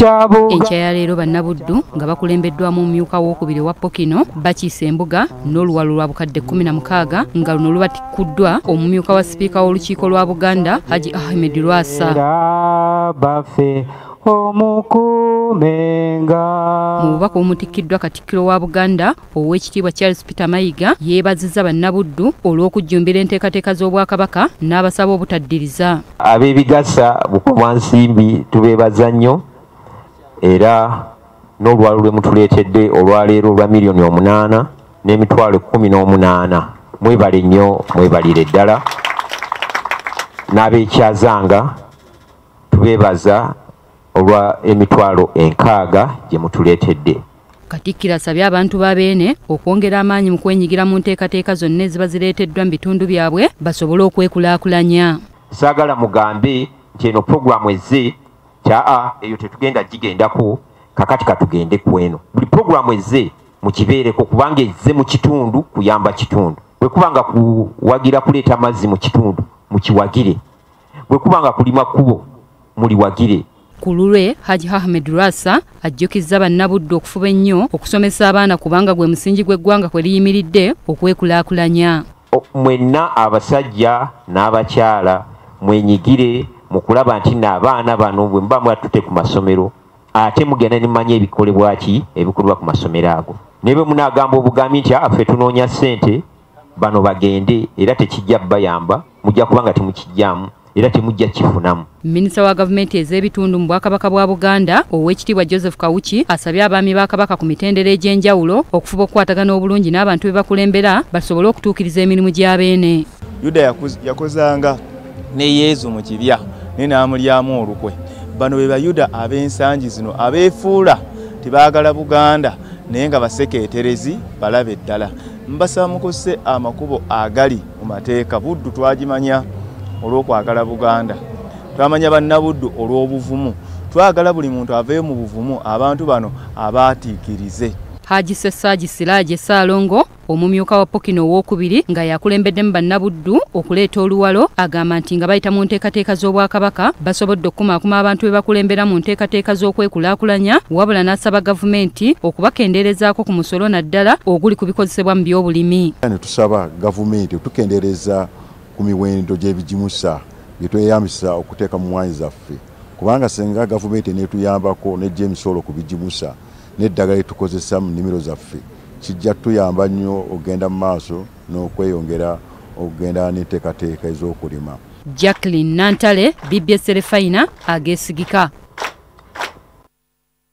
enkya ya leero bannabuddu nga bakulembeddwamu omumyuka w'okubiri owa pokino bakiisa embuga n'oluwalo lwa bukadde 16 nga luno lubatikkuddwa omumyuka wa sipiika w'olukiiko lwa buganda haji ahmed lwasa. Baffe omukuumenga mu bubaka obutikkiddwa katikkiro wa buganda ow'ekitiibwa charles peter mayiga yeebazizza bannabuddu olw'okujjumbira enteekateeka z'obwakabaka n'abasaba obutaddiriza. Ab'ebigasa bukomwansimbi tubeebaza nnyo era n'olwalo lwe mutuleetedde olwaleero olwa miliyoni omunaana n'emitwalo ekkumi n'omunaana. Mwebale nnyo mwebalire ddala. N'abeekyazanga tubeebaza olwa emitwalo enkaaga gye mutuleetedde. Katikkiro asabye abantu ba beene okwongera amaanyi mu kwenyigira mu nteekateeka zonna eziba zireeteddwa mu bitundu byabwe basobole okwekulaakulanya. Saagala mugambe nti eno puroguramu ezze kyaa eyo tetugenda gigendako kakati katugende ku eno. Buli puroguramu ezze mukibeereko kubanga ezze mu kitundu kuyamba kitundu. Bwe kuba nga kuwagira kuleeta mazzi mu kitundu mukiwagire bwe kuba nga kulima kkubo muliwagire ku lulwe haji ahmed rasa ajjukizza bannabuddu okufuba ennyo okusomesa abaana kubanga gwe musingi gw'eggwanga kwe liyimiridde okwekulaakulanya. Mwenna abasajja n'abakyala mwenyigire mu kulaba nti nno abaana bano bwe muba mwatute ku masomero ate mugenda ne mumanya ebikolebwa ki ebikolebwa ku masomero ago. Naye bwe munaagamba obugambi nti affe tunoonya ssente bano bagende era tekijja bayamba mujja kuba nga temukijjamu era temujja kifunamu. Minisita wa gavumenti ez'ebitundu mu bwakabaka bwa buganda ow'ekitiibwa joseph kawuki asabye abaami ba kabaka ku mitendera egy'enjawulo okufuba okukwatagana obulungi n'abantu be bakulembera basobole okutuukiriza emirimu gy'abeene. Yuda yakozanga ne yeezu mu kibya naye n'amulyamu olukwe. Bano be bayuda ab'ensangi zino abeefuula tebaagala buganda naye nga basekeeterezi balabe ddala. Mbasaba mukose amakubo agali mu mateeka buddu twagimanya olw'okwagala buganda. Twamanya bannabuddu olw'obuvumu. Twagala buli muntu aveeyo mu buvumu abantu bano abaatiikirize haji sesaaji siraaje saalongo omumyuka wa pokino owokubiri nga yakulembeddemu bannabuddu okuleeta oluwalo agamba nti nga bayita mu nteekateeka z'obwakabaka basobodde okukumaakuma abantu be bakulembera mu nteekateeka z'okwekulaakulanya wabula n'asaba gavumenti okubakendeerezaako ku musolo naddala oguli ku bikozesebwa mu by'obulimi. Ne tusaba gavumenti tukendeereza ku miwendo gy'ebigimusa byetweyambisa okuteeka mu mwanyi zaffe. Kubanga senga gavumenti netuyambako nejja emisolo ku bigimusa n'eddagala lyetukozesa mu nnimiro zaffe kijja tuyamba nnyo okugenda mu maaso n'okweyongera okugenda n'enteekateeka ez'okulima. Jacqueline nantale bbs serefayina ageesigika